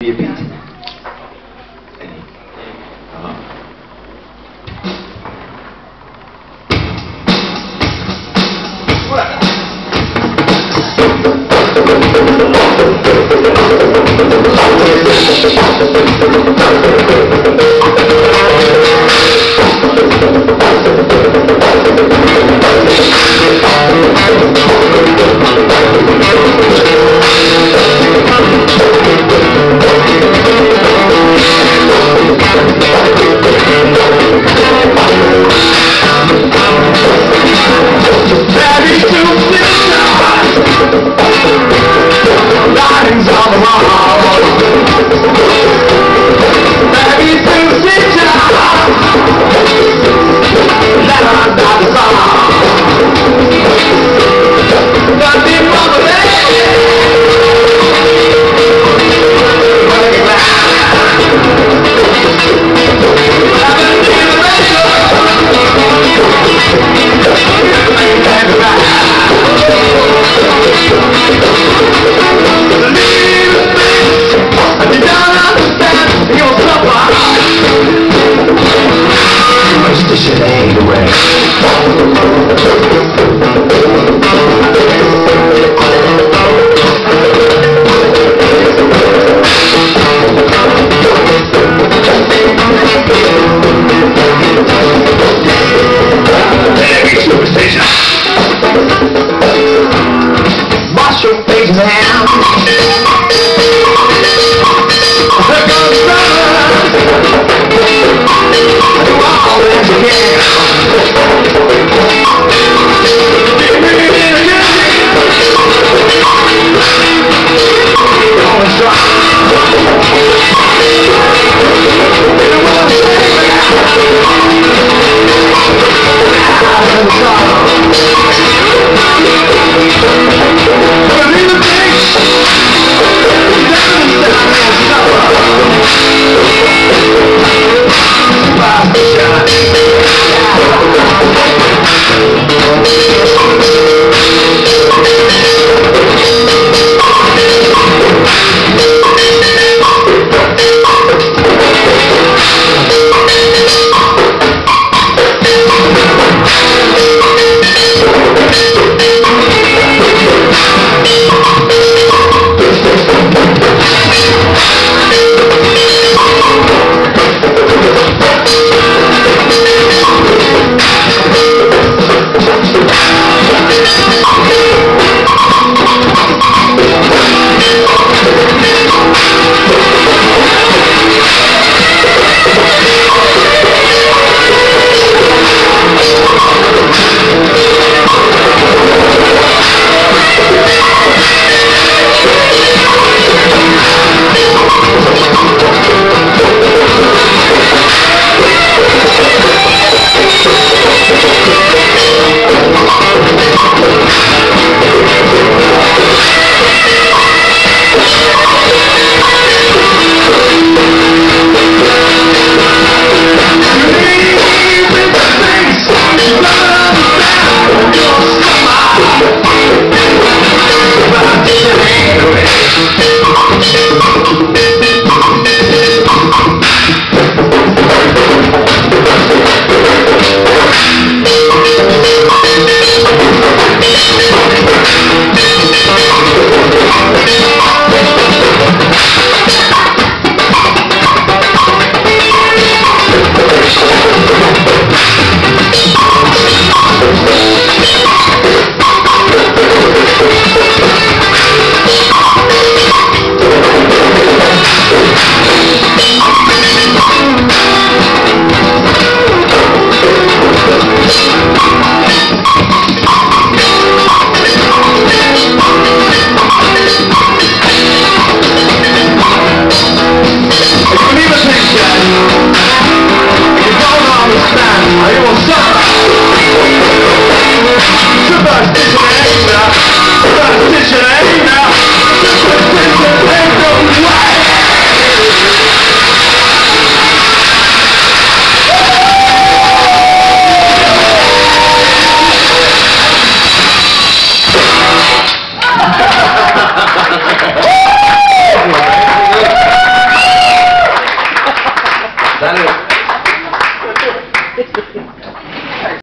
be a beat. Uh-huh. Ready Wow, that's Salud.